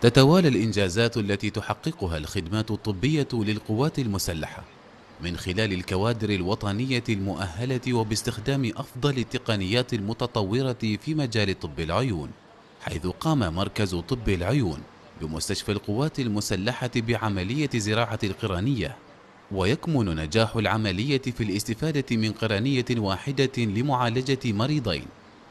تتوالى الإنجازات التي تحققها الخدمات الطبية للقوات المسلحة من خلال الكوادر الوطنية المؤهلة وباستخدام أفضل التقنيات المتطورة في مجال طب العيون حيث قام مركز طب العيون بمستشفى القوات المسلحة بعملية زراعة القرنية ويكمن نجاح العملية في الاستفادة من قرنية واحدة لمعالجة مريضين.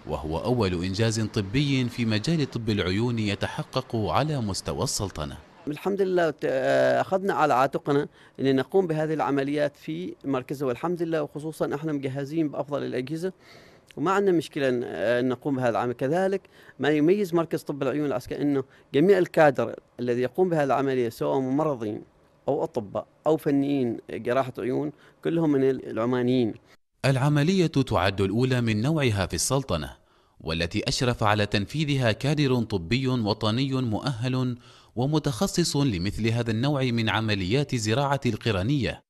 وهو أول إنجاز طبي في مجال طب العيون يتحقق على مستوى السلطنة. الحمد لله أخذنا على عاتقنا ان نقوم بهذه العمليات في مركزه والحمد لله وخصوصا إحنا مجهزين بأفضل الأجهزة وما عندنا مشكلة ان نقوم بهذا العمل. كذلك ما يميز مركز طب العيون العسكري إنه جميع الكادر الذي يقوم بهذه العملية سواء ممرضين أو أطباء أو فنيين جراحة عيون كلهم من العمانيين. العملية تعد الأولى من نوعها في السلطنة والتي أشرف على تنفيذها كادر طبي وطني مؤهل ومتخصص لمثل هذا النوع من عمليات زراعة القرنية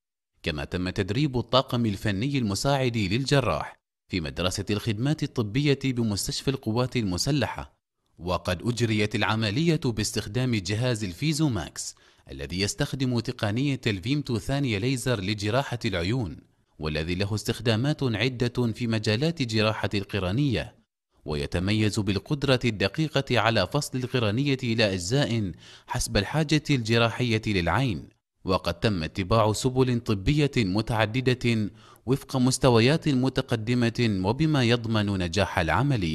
كما تم تدريب الطاقم الفني المساعد للجراح في مدرسة الخدمات الطبية بمستشفى القوات المسلحة. وقد أجريت العملية باستخدام جهاز الفيزو ماكس الذي يستخدم تقنية الفيمتو ثانية ليزر لجراحة العيون. والذي له استخدامات عدة في مجالات جراحة القرنية ويتميز بالقدرة الدقيقة على فصل القرنية إلى أجزاء حسب الحاجة الجراحية للعين. وقد تم اتباع سبل طبية متعددة وفق مستويات متقدمة وبما يضمن نجاح العملية